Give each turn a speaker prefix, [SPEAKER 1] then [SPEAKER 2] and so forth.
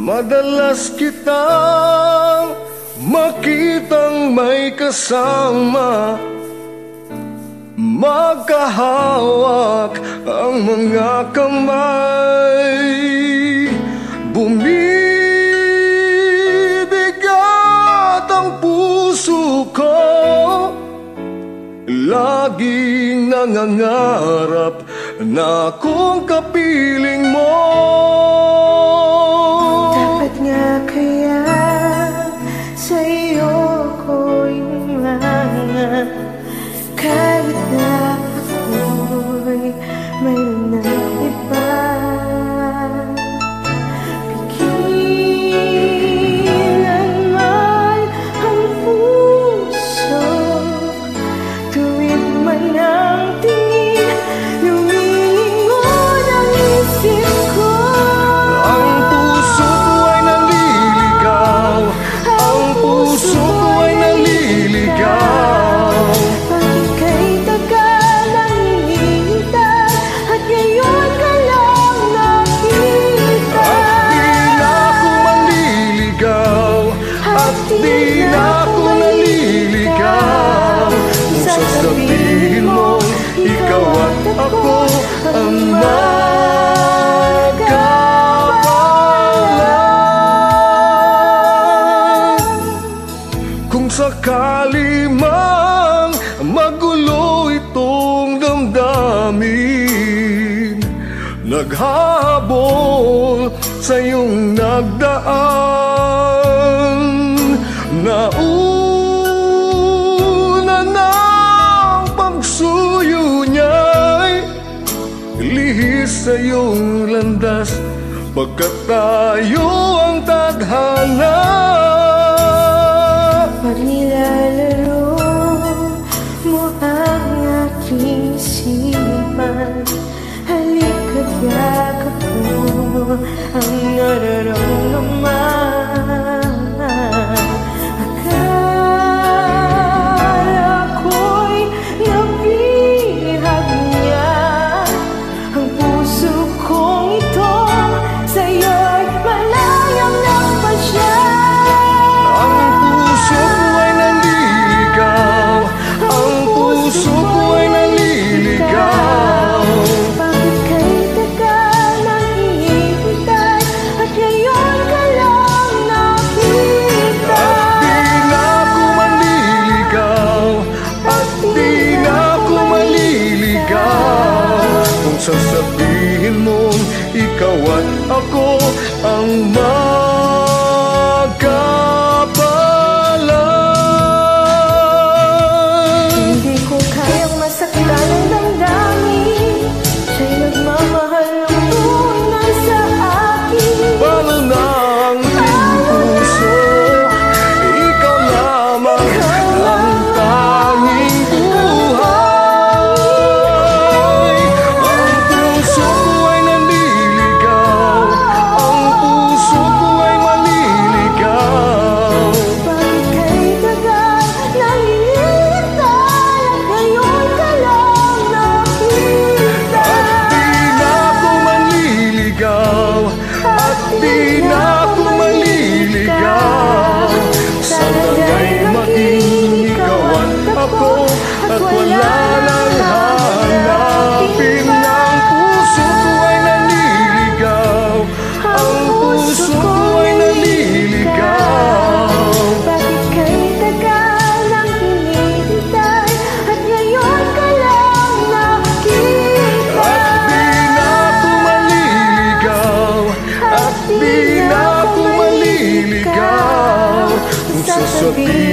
[SPEAKER 1] Madalas kitang makitang may kasama. Magkahawak ang mga kamay. Bumibigat ang puso ko. Laging nangangarap na kung kapit ako ang magkapalan Kung sakali mang magulo itong damdamin Naghabol sa iyong nagdaan. sa iyong landas Pagkat tayo ang tadhana.
[SPEAKER 2] Pag nilalaro mo ang aking isipan Halika't yakap mo
[SPEAKER 1] ako ang
[SPEAKER 2] mahal at
[SPEAKER 1] wala nang hanapin Ang puso ko ay naniligaw Ang puso ko ay
[SPEAKER 2] Bakit kay tagal ang hinihintay? At ngayon ka lang
[SPEAKER 1] na ako maliligaw At di